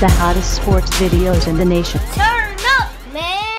The hottest sports videos in the nation. Turn